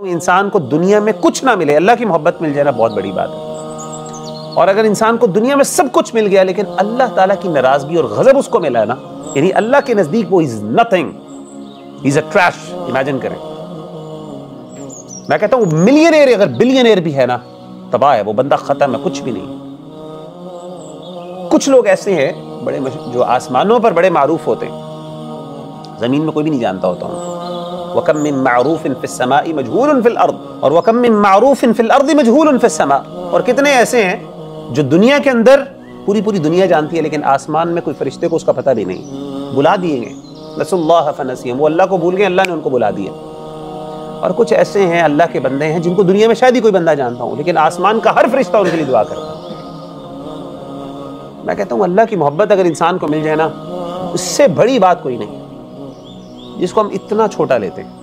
इंसान को दुनिया में कुछ ना मिले, अल्लाह की मोहब्बत मिल जाए ना, बहुत बड़ी बात है। और अगर इंसान को दुनिया में सब कुछ मिल गया, लेकिन अल्लाह ताला की नाराज़गी और गजब उसको मिला ना, यानी अल्लाह के नज़दीक वो is nothing is a trash imagine करें। मैं कहता हूँ मिलियनेयर अगर बिलियनेयर भी है ना, तबाह है, वो बंदा खत्म है, कुछ भी नहीं कुछ लोग ऐसे हैं, बड़े जो आसमानों पर बड़े मारूफ होते हैं। ज़मीन में कोई भी नहीं जानता होता हूँ। वकम मिन मारूफिन फिस समाई मजहूलन फिल अर्द और वकम मिन मारूफिन फिल अर्द मजहूलन फिस समा और कितने ऐसे हैं जो दुनिया के अंदर पूरी पूरी दुनिया जानती है लेकिन आसमान में कोई फरिश्ते को उसका पता भी नहीं बुला दिए गए नसल्लाह फनसीम वो अल्लाह को भूल गए अल्लाह ने उनको बुला दिया और कुछ ऐसे हैं अल्लाह के बंदे हैं जिनको दुनिया में शायद ही कोई बंदा जानता हूँ लेकिन आसमान का हर फरिश्ता उनके लिए दुआ करता मैं कहता हूँ अल्लाह की मोहब्बत अगर इंसान को मिल जाए ना उससे बड़ी बात कोई नहीं जिसको हम इतना छोटा लेते हैं।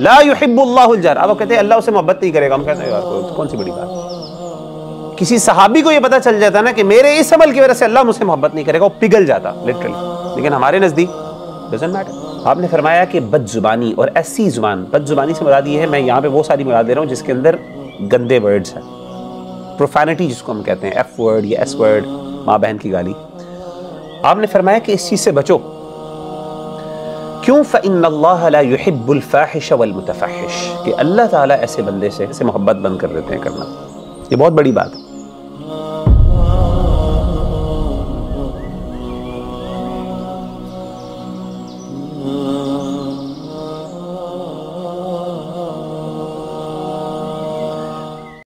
ला अब कहते हैं, अल्लाह उसे मोहब्बत नहीं करेगा। हम कहते हैं, यार कौन सी बड़ी बात? किसी सहाबी को ये पता चल जाता ना कि मेरे इस अमल की वजह से अल्लाह मुझसे मोहब्बत नहीं करेगा। वो पिघल जाता लिटरली लेकिन हमारे नज़दीक डजेंट मैटर आपने फरमाया कि बदजुबानी और ऐसी ज़ुबान, बदजुबानी से मुराद ये है, मैं यहाँ पे वो सारी मुराद दे रहा हूँ जिसके अंदर गंदे वर्ड्स हैं। प्रोफैनिटी जिसको हम कहते हैं एफ़ वर्ड या एस वर्ड माँ बहन की गाली। आपने फरमाया कि इस चीज़ से बचो। क्यों फ़िनल्लाहिश वलमतफ़ाहिश कि अल्लाह ताला ऐसे बंदे से, ऐसे मोहब्बत बंद कर देते हैं करना। ये बहुत बड़ी बात है।